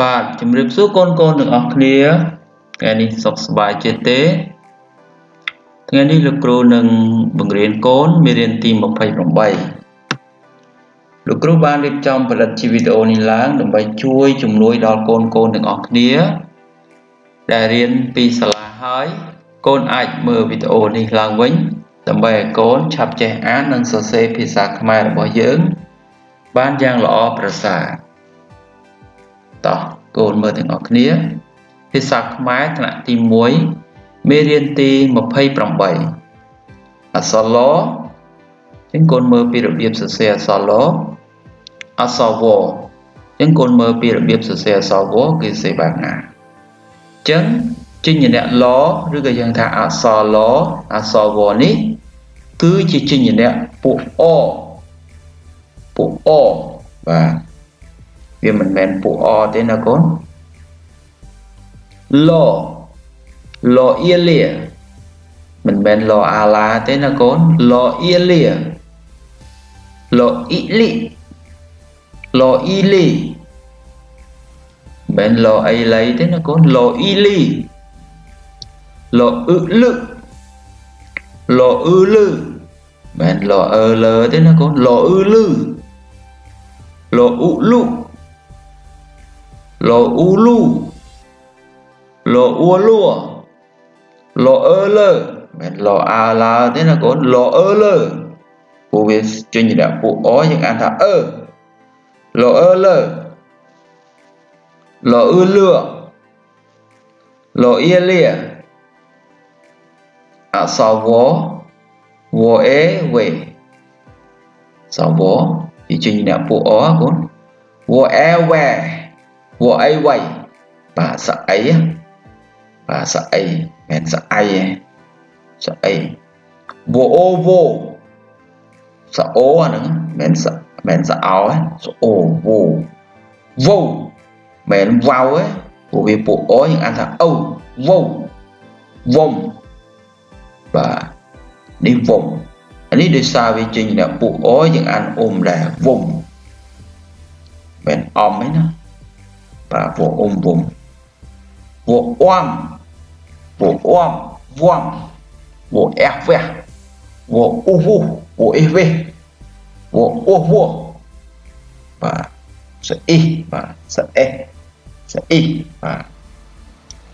បាទជំរាបសួរកូនកូនទាំងអស់គ្នាថ្ងៃនេះសុខសប្បាយជាទេថ្ងៃនេះលោកគ្រូនឹងបង្រៀនកូនមេរៀនទី28លោកគ្រូបានរៀបចំផលិតជាវីដេអូនេះឡើងដើម្បីជួយជំនួយដល់កូនកូនទាំងអស់គ្នា ដែលរៀនពីសាលាហើយកូនអាចមើលវីដេអូនេះឡើងវិញ ដើម្បីឲ្យកូនឆាប់ចេះអាននិងសរសេរភាសាខ្មែររបស់យើង បានយ៉ាងល្អប្រសើរ តោះកូនមើលទាំងអស់គ្នាភាសាខ្មែរថ្នាក់ទី1មេរៀនទី28អក្សរឡចឹងកូនមើលពីរបៀបសរសេរអក្សរឡអក្សរវចឹងកូនមើលពីរបៀបសរសេរអក្សរវគឺសេបែបណាចឹងចិញ្ញនៈឡឬក៏យើងថាអក្សរឡអក្សរវនេះគឺជាចិញ្ញនៈពួកអពួកអបាទ វាមិនមែនពួកអទេណាកូនឡឡអ៊ីលាមិនមែនឡអាឡាទេណាកូនឡអ៊ីលាឡអ៊ីលីឡអ៊ីលីមិនឡអីឡៃទេណាកូនឡអ៊ីលីឡអ៊ឺលឹឡអ៊ឺលឺមិនឡអឺលើទេណាកូនឡអ៊ឺលឺឡអ៊ុ lo u lu. Lo ua lua. Lo ơ lơ. Men lo a la, thế là có lo ơ lơ. Phụ việc chuyên gì đã phụ ó những anh ta ơ. Lo ơ lơ. Lo ư lừa. Lo ia lìa. À sao vó? Vó é về sao vó? Thì chuyên gì đã phụ ó cũng vó e về វអីវៃបាទស្អីបាទស្អីមិនស្អីទេស្អីវអូវស្អូអាហ្នឹងមិនស្មិនស្អោទេស្អូវវវមិនវ៉ៅទេព្រោះវាពួកអយើងអានថាអូវវំបាទនេះវំអានេះដោយសារវាចេញតែពួកអយើងអានអ៊ុំដែរវំមិនអំទេណា và vỗ ôm vùm vỗ oam vỗ oam voam vỗ ép ve u vu vỗ e ve vỗ ô vua. Và sợ y, và sợ e sợ y, và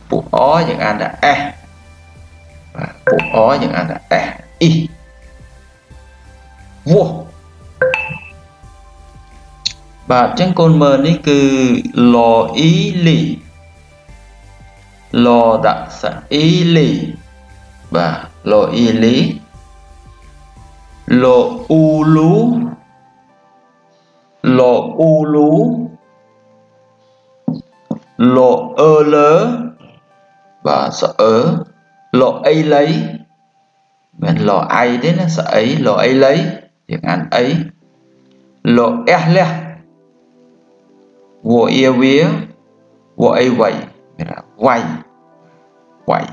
vỗ ó những an đã e và ó những an đã e y. Vua. បាទពួកអយើងអានថាអេអ៊ីវូបាទអញ្ចឹងកូនមើលនេះគឺលអ៊ីលីលដាក់សាអ៊ីលីបាទលអ៊ីលីលអ៊ូលូលអ៊ូលូលអឺលើបាទសអឺលអីលៃមិនលអៃទេណាស្អីលអីលៃយើងអានអីលអះលះ wo ia vía wo ai vậy là quay quay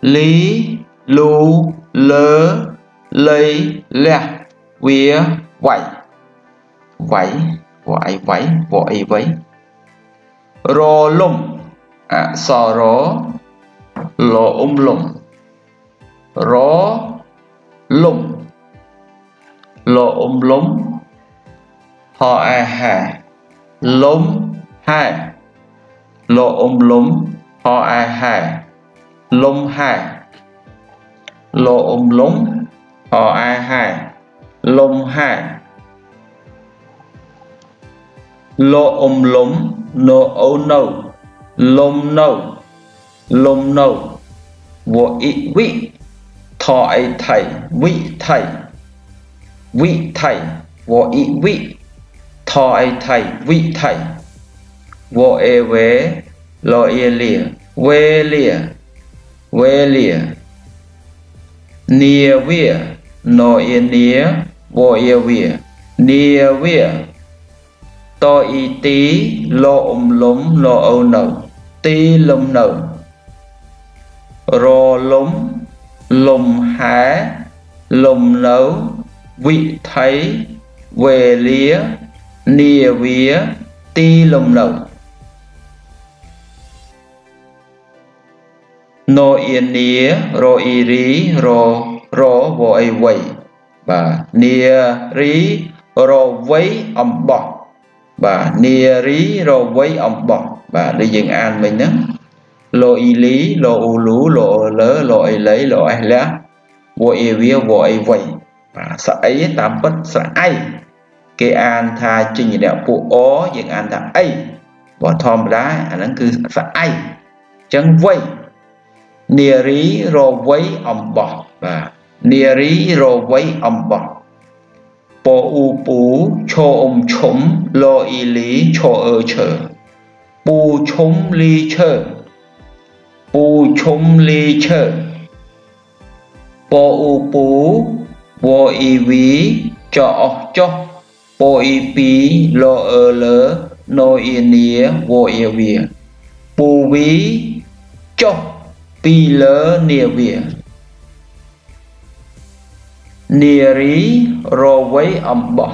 lý lu lơ lấy lẹ vía quay quay wo ai vậy wo ai vậy rô lum à sò rô. Lô um lum rô lum lô um lum ho a à hà, lốm hai. Lộ ôm lốm ho a à hà lông hai. Lộ ôm lốm ho a à hà lông hai. Lộ ôm lốm no ô nâu. Lông nâu lông nâu. Vô ý vị thọ ấy thầy vị thầy. Vị thầy vô ý vị thọ thầy, vị thầy. Vô e vế, lo e lìa, vê lìa vê lìa. Nia vía no e nia vô e vía nia vía to y tí lo um lốm lo âu nâu tí lum nâu rò lúm lùm há, lùm nấu, vị thấy về lía. Nia vía ទីលំនៅណូអ៊ីនីរអ៊ីរីររវអីវៃបាទនីរីរវៃអំបោះបាទនីរីរវៃអំបោះបាទដូចយើងអានមិញហ្នឹងឡូអ៊ីលីឡូអ៊ូលូឡូលើឡូអីលៃឡូអេះលាវអ៊ីវាវអីវៃបាទស្អីតាមពិតស្រអី គេអានថាចិញ្ញៈពួកអយើងអានថាអីបើធម្មតាអាហ្នឹងគឺស្អីអញ្ចឹងវៃនារីរវៃអំបោះបាទនារីរវៃអំបោះពអ៊ូពូឈោអ៊ុំឈុំឡអ៊ីលីឈោអឺឈើពូឈុំលីឈើពូឈុំលីឈើពអ៊ូពូវអ៊ីវីចអស់ចុះ ពអ៊ីពីឡអឺលើណូអ៊ីនីវអ៊ីវីពូវីចុះពីលើនាវានារីរវៃអំបោះ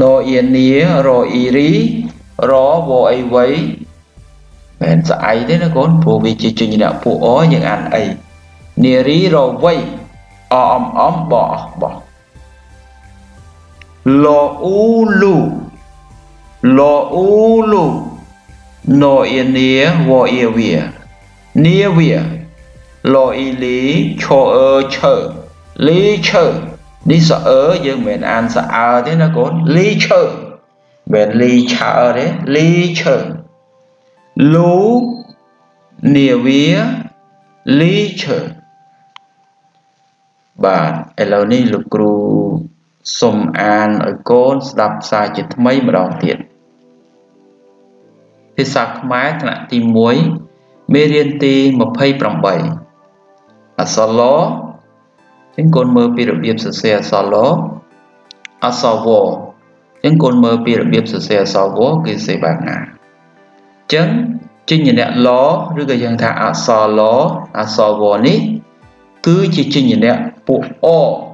ណូអ៊ីនីរអ៊ីរីរវអីវៃមិនស្អីទេណាកូនព្រោះវាជាជំនៈពួកអយើងអានអីនារីរវៃអអំអំបោះបោះ ឡអ៊ូលូឡអ៊ូលូណូអ៊ីនីវអ៊ីវីនាវាឡអ៊ីលីឈោអឺឈើលីឈើនេះសអឺយើងមិនមែនអានសអើទេណាកូនលីឈើមិនលីឆើទេលីឈើលូនាវាលីឈើបាទឥឡូវនេះលោកគ្រូ សូមអានឲ្យកូនស្ដាប់សារជាថ្មីម្ដងទៀតភាសាខ្មែរថ្នាក់ទី1មេរៀនទី28អក្សរឡអញ្ចឹងកូនមើលពីរបៀបសរសេរអក្សរឡអក្សរវអញ្ចឹងកូនមើលពីរបៀបសរសេរអក្សរវគឺសរសេរបែបណាអញ្ចឹងចិញ្ញៈឡឬក៏យើងថាអក្សរឡអក្សរវនេះគឺជាចិញ្ញៈពួកអពួកអបាទវាមិនមែនពួកអ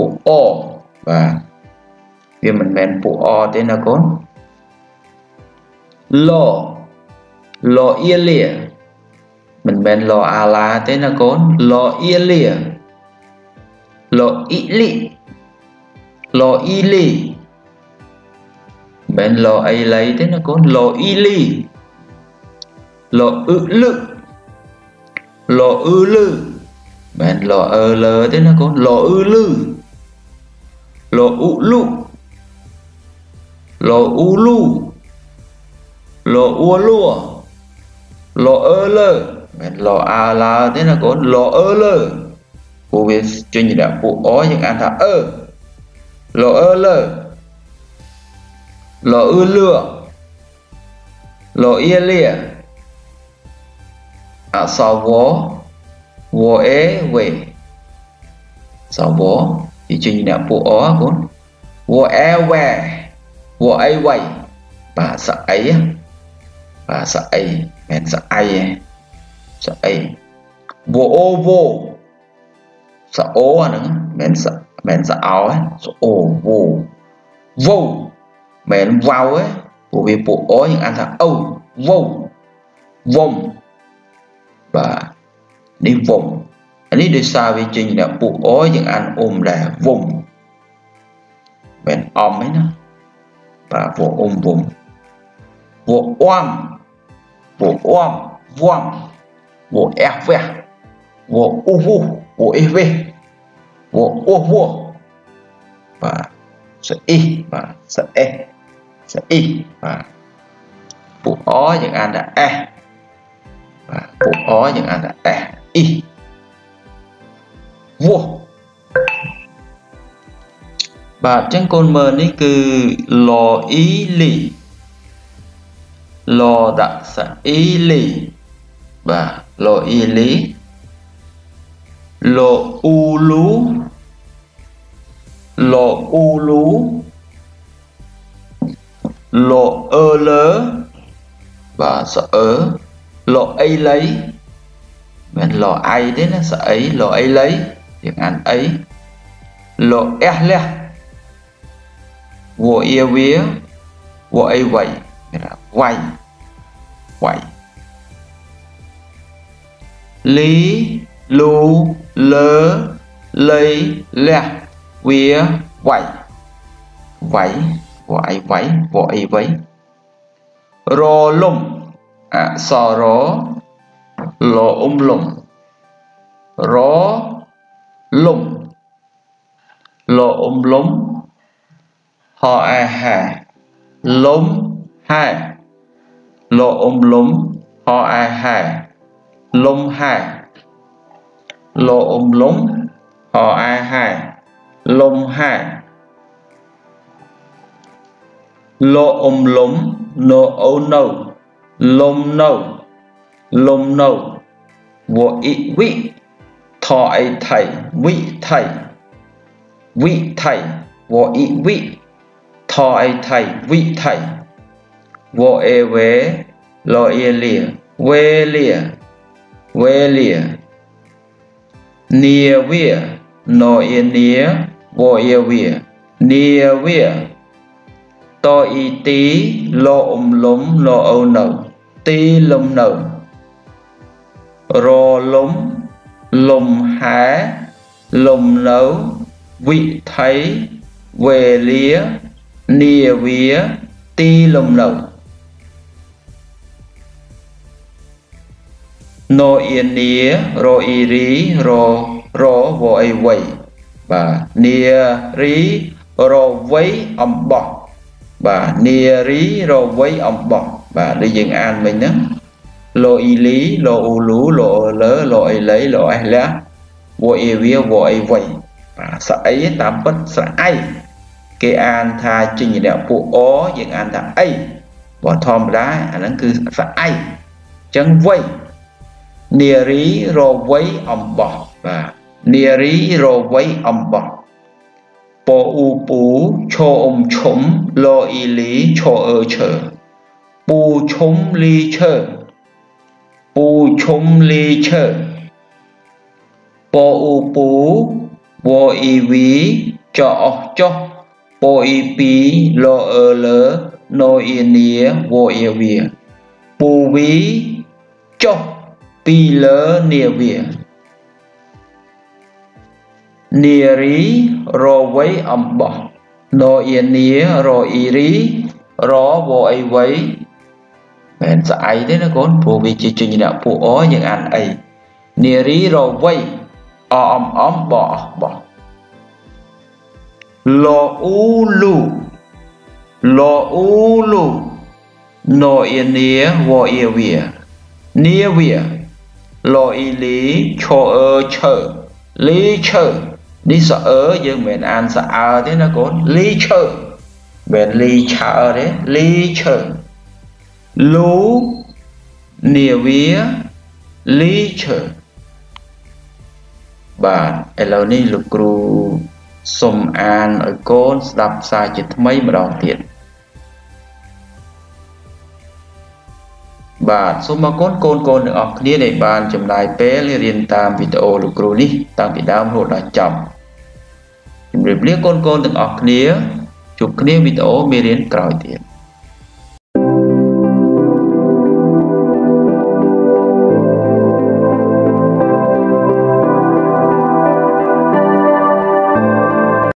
phụ o. Và vì mình ven phụ o thế nào con lo. Lo ia lìa. Mình ven lo a la thế nào con lo ia lìa. Lo ý lì. Lo ý lì. Bên lo ai lấy thế nào con lo ý lì. Lo ư lự lo ư lư. Bên lo ơ lơ thế nào con lo ư lư lo u lu. Lo u lu. Lo u lua. Lo ơ lơ. Lo a la, thế là có lo ơ lơ. Phụ biết chuyên gì đã phụ ó những anh thả ơ. Lo ơ lơ. Lo ư lừa. Lo ia lìa. À sao vó. Vó é về sao vó. វវអេវេសវវាចេញដាក់ពួកអកូនវអេវេវអីវៃបាទស្អីបាទស្អីមិនស្អីទេស្អីវអូវូសអូអាហ្នឹងមិនសមិនសអោសអូវូវូមិនវ៉ៅទេព្រោះវាពួកអូយើងអានថាអូវូវុំបាទនេះវុំ អានេះដោយសារវាចេញតែពួកអូយើងអានអ៊ុំដែរវុំមិនអំទេណាបាទពួកអ៊ុំវុំពួកអ៊ំពួកអ៊ំវំ wo f ve wo u vu wo e ve wo o vu và sẽ y và sẽ e sẽ y và phụ ó những anh là e và phụ ó những anh là e y vô បាទអ វោះបាទអញ្ចឹងកូនមើលនេះគឺលអ៊ីលីលដាក់សាអ៊ីលីបាទលអ៊ីលីលអ៊ូលូលអ៊ូលូលអឺលើបាទសអឺលអីលៃមិនលអៃទេណាសអីលអីលៃ tiếng Anh ấy. Lộ ehle wo ye we wo ai vậy nghĩa là vậy vậy lý lu lơ lấy le vía vậy vậy vậy vậy vậy vậy rô lùm. À, sò rô. Lộ um lùm. Rô lụng lộ ôm lốm. Họ à hà. Lốm hai lộ ôm lốm. Họ à hà. Lông hai lộ ôm lốm. Họ à hà. Lông hai lộ ôm lốm. Nô âu no lông no lông no vô ít vị khỏi thầy, vị thầy. Vị thầy vô ý vị. Thỏi thầy, vị thầy. Vô ê e vế, lo ê lìa, vê lìa vê lìa. Nia vía no ê e nia vô ê vía nia vía. To y tí, lo om lúm lo âu nầu, tí lùm nầu. Rô lúm lùm há lùm nấu vị thấy về lía, nìa vía, ti lùm nấu nô yên nía, rô y rí, rô rô vô ấy vậy và nìa rí, rô vấy ông bọc và nìa rí, rô vấy ông bọc và đi dừng an mình nhé. អេះឡាវអ៊ីវាវអីវៃបាទស្អីតាមពិតស្រអៃគេអានថាចិញ្ញៈពួកអយើងអានថាអីបើធម្មតាអាហ្នឹងគឺស្អៃអញ្ចឹងវៃនារីរវៃអំបោះបាទនារីរវៃអំបោះពអ៊ូពូឈោអ៊ុំឈុំលអ៊ីលីឈោអឺឈើពូឈុំលីឈើ u chung li chơ po u pu po i vi cho cho. Po i pi lo ơ lơ no i nia wo i vi pu vi cho. Pi lơ nia vi nia ri ro wei âm bọ no i nia ro i ri ro wo i wei មិនស្អីទេណាកូនព្រោះវាជាជញ្ញៈពួកអយើងអានអីនារីរវៃអអំអំបោះបោះលអ៊ូលូលអ៊ូលូណូអ៊ីនីវអ៊ីវីនីវីលអ៊ីលីឈោអឺឈើលីឈើនេះសអឺយើងមិនមែនអានសអើទេណាកូនលីឈើមិនលីឆើទេលីឈើ លូនាវាលីឈើបាទឥឡូវនេះលោកគ្រូសូមអានឲ្យកូនស្ដាប់សារជាថ្មីម្ដងទៀតបាទសូមអរគុណកូនកូនទាំងអស់គ្នាដែលបានចំណាយពេលរៀនតាមវីដេអូលោកគ្រូនេះតាំងពីដើមរហូតដល់ចប់ជម្រាបលាកូនកូនទាំងអស់គ្នាជួបគ្នាវីដេអូមេរៀនក្រោយទៀត